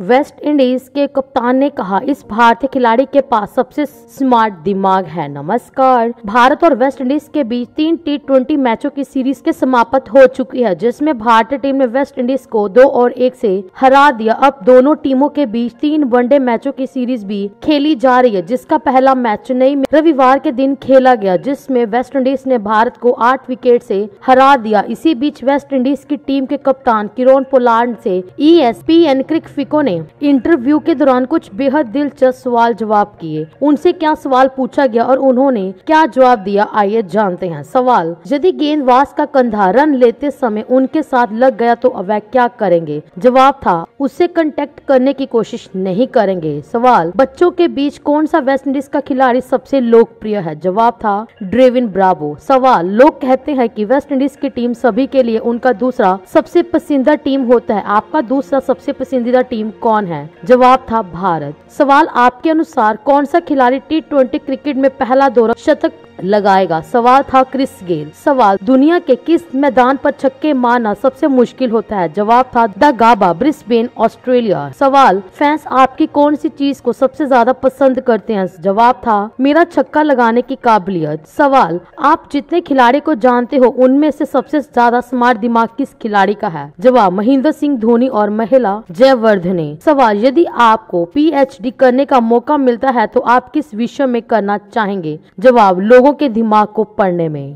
West Indies के कप्तान ने कहा, इस भारतीय खिलाड़ी के पास सबसे स्मार्ट दिमाग है। नमस्कार। भारत और वेस्ट इंडीज के बीच तीन टी ट्वेंटी मैचों की सीरीज़ के समाप्त हो चुकी है, जिसमें भारतीय टीम ने वेस्ट इंडीज को दो और एक से हरा दिया। अब दोनों टीमों के बीच तीन वनडे मैचों की सीरीज़ भी खेली जा रही है, जिसका पहला मैच चेन्नई में रविवार के दिन खेला गया, जिसमें वेस्ट इंडीज ने भारत को आठ विकेट से हरा दिया। इसी बीच वेस्ट इंडीज की टीम के कप्तान किरोन पोलार्ड से ई एस पी एन क्रिक फिको ने इंटरव्यू के दौरान कुछ बेहद दिलचस्प सवाल जवाब किए। उनसे क्या सवाल पूछा गया और उन्होंने क्या जवाब दिया, आइए जानते हैं। सवाल, यदि गेंदबाज का कंधा रन लेते समय उनके साथ लग गया तो वह क्या करेंगे? जवाब था उससे कंटेक्ट करने की कोशिश नहीं करेंगे। सवाल, बच्चों के बीच कौन सा वेस्ट इंडीज का खिलाड़ी सबसे लोकप्रिय है? जवाब था ड्रेविन ब्रावो सवाल, लोग कहते हैं कि वेस्ट इंडीज की टीम सभी के लिए उनका दूसरा सबसे पसंदीदा टीम होता है। आपका दूसरा सबसे पसंदीदा टीम कौन है? जवाब था भारत। सवाल आपके अनुसार कौन सा खिलाड़ी टी ट्वेंटी क्रिकेट में पहला दौरा शतक लगाएगा। सवाल था क्रिस गेल। सवाल, दुनिया के किस मैदान पर छक्के मारना सबसे मुश्किल होता है? जवाब था, द गाबा, ब्रिस्बेन, ऑस्ट्रेलिया। सवाल, फैंस आपकी कौन सी चीज़ को सबसे ज़्यादा पसंद करते हैं? जवाब था, मेरा छक्का लगाने की काबिलियत। सवाल, आप जितने खिलाड़ी को जानते हो, उनमें से सबसे ज़्यादा स्मार्ट दिमाग किस खिलाड़ी का है? जवाब, महेंद्र सिंह धोनी और महिला जयवर्धने। सवाल, यदि आपको पीएचडी करने का मौका मिलता है तो आप किस विषय में करना चाहेंगे? जवाब, लोगों लोगों के दिमाग को पढ़ने में।